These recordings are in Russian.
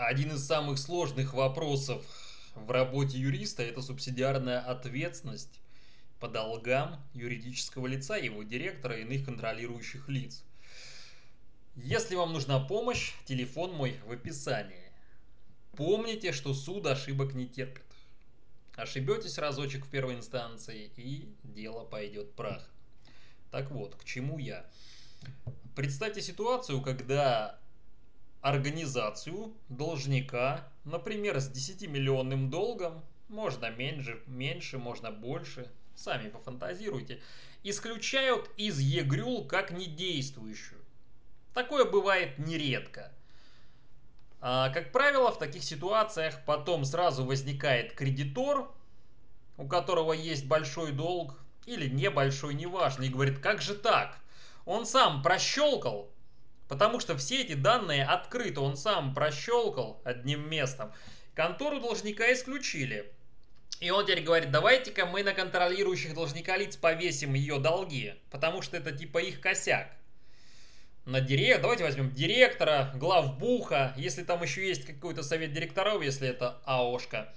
Один из самых сложных вопросов в работе юриста – это субсидиарная ответственность по долгам юридического лица, его директора и иных контролирующих лиц. Если вам нужна помощь, телефон мой в описании. Помните, что суд ошибок не терпит. Ошибетесь разочек в первой инстанции, и дело пойдет прах. Так вот, к чему я? Представьте ситуацию, когда организацию должника, например, с 10-миллионным долгом, можно меньше, меньше, можно больше, сами пофантазируйте, исключают из ЕГРЮЛ как недействующую. Такое бывает нередко. А, как правило, в таких ситуациях потом сразу возникает кредитор, у которого есть большой долг, или небольшой, неважно, и говорит, как же так? Он сам прощелкал, Потому что все эти данные открыты, он сам прощелкал одним местом. Контору должника исключили. И он теперь говорит, давайте-ка мы на контролирующих должника лиц повесим ее долги, потому что это типа их косяк. На директора, давайте возьмем директора, главбуха, если там еще есть какой-то совет директоров, если это АОшка,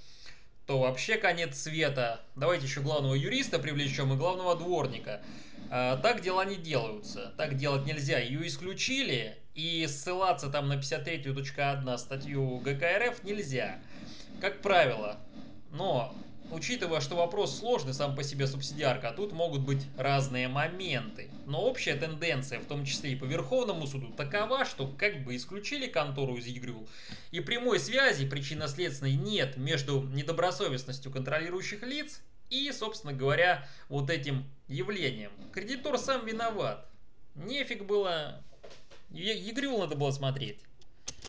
то вообще конец света. Давайте еще главного юриста привлечем и главного дворника. А, так дела не делаются, так делать нельзя. Ее исключили, и ссылаться там на 53.1 статью ГК РФ нельзя, как правило. Но, учитывая, что вопрос сложный сам по себе субсидиарка, тут могут быть разные моменты. Но общая тенденция, в том числе и по Верховному суду, такова, что как бы исключили контору из ЕГРЮЛ, и прямой связи причинно-следственной нет между недобросовестностью контролирующих лиц и, собственно говоря, вот этим явлением. Кредитор сам виноват. Нефиг было... Игрю надо было смотреть.